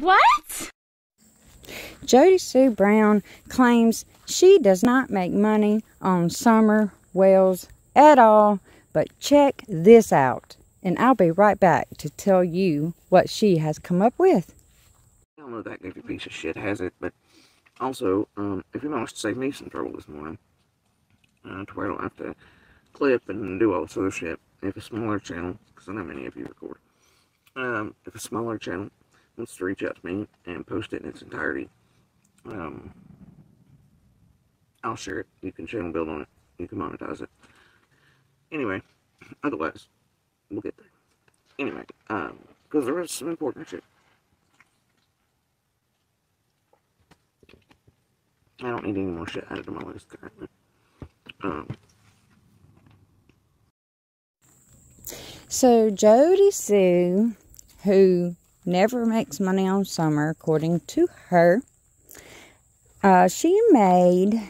What? Jody Sue Brown claims she does not make money on summer wells at all, but check this out. And I'll be right back to tell you what she has come up with. I don't know if that goofy piece of shit has it, but also, um, if you managed to save me some trouble this morning, uh, to where I don't have to clip and do all this other shit, if a smaller channel, because I know many of you record, um, if a smaller channel wants to reach out to me and post it in its entirety, um, I'll share it. You can channel build on it. You can monetize it. Anyway, otherwise, we'll get there. Anyway, um, because there is some important shit. I don't need any more shit added to my list currently. Um, So Jody Sue, who never makes money on summer, according to her, uh, she made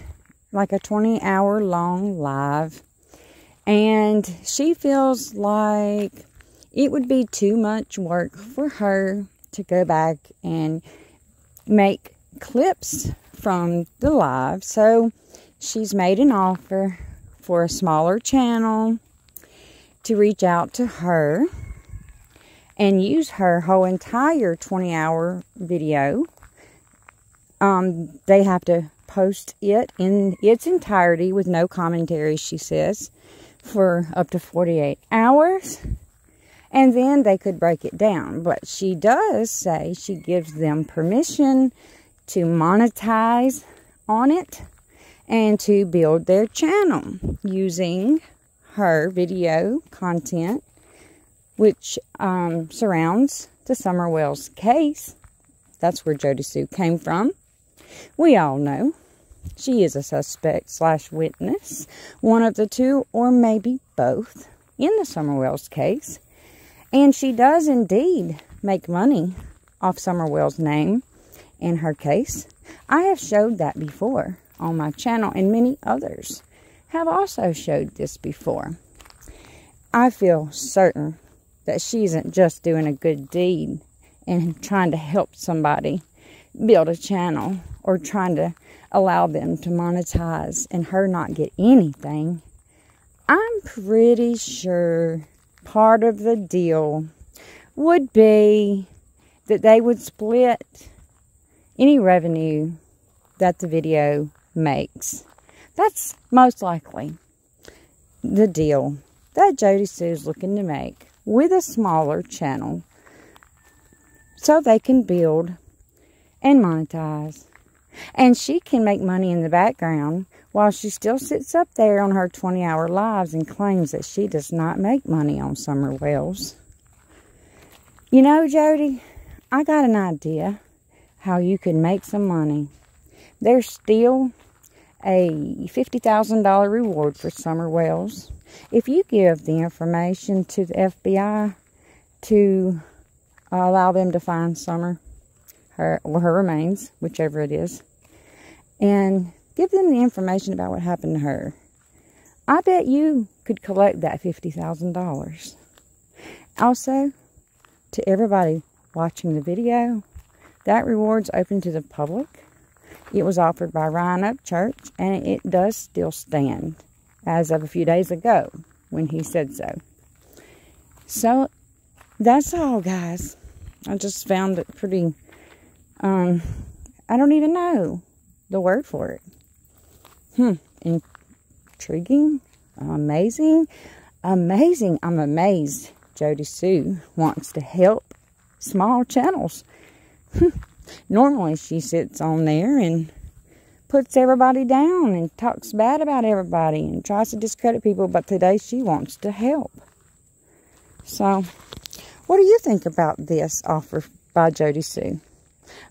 like a 20 hour long live and she feels like it would be too much work for her to go back and make clips from the live. So she's made an offer for a smaller channel to reach out to her and use her whole entire 20 hour video. Um, they have to post it in its entirety with no commentary, she says, for up to 48 hours. And then they could break it down. But she does say she gives them permission to monetize on it and to build their channel using her video content, which um, surrounds the Summer Wells case. That's where Jody Sue came from. We all know she is a suspect slash witness, one of the two, or maybe both, in the Summer Wells case. And she does indeed make money off Summer Wells' name in her case. I have showed that before on my channel, and many others have also showed this before. I feel certain that she isn't just doing a good deed and trying to help somebody build a channel or trying to allow them to monetize and her not get anything. I'm pretty sure part of the deal would be that they would split any revenue that the video makes. That's most likely the deal that Jody Sue is looking to make with a smaller channel so they can build and monetize. And she can make money in the background while she still sits up there on her 20 hour lives and claims that she does not make money on summer wells. You know, Jody, I got an idea how you could make some money. There's still a $50,000 reward for summer wells. If you give the information to the FBI to allow them to find Summer, her her remains, whichever it is, and give them the information about what happened to her, I bet you could collect that $50,000. Also, to everybody watching the video, that reward's open to the public. It was offered by Ryan Upchurch, and it does still stand as of a few days ago when he said so. So that's all, guys. I just found it pretty, um, I don't even know the word for it. Hmm, intriguing, amazing, amazing. I'm amazed Jody Sue wants to help small channels. Normally she sits on there and puts everybody down and talks bad about everybody and tries to discredit people, but today she wants to help. So, what do you think about this offer by Jody Sue?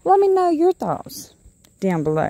Let me know your thoughts down below.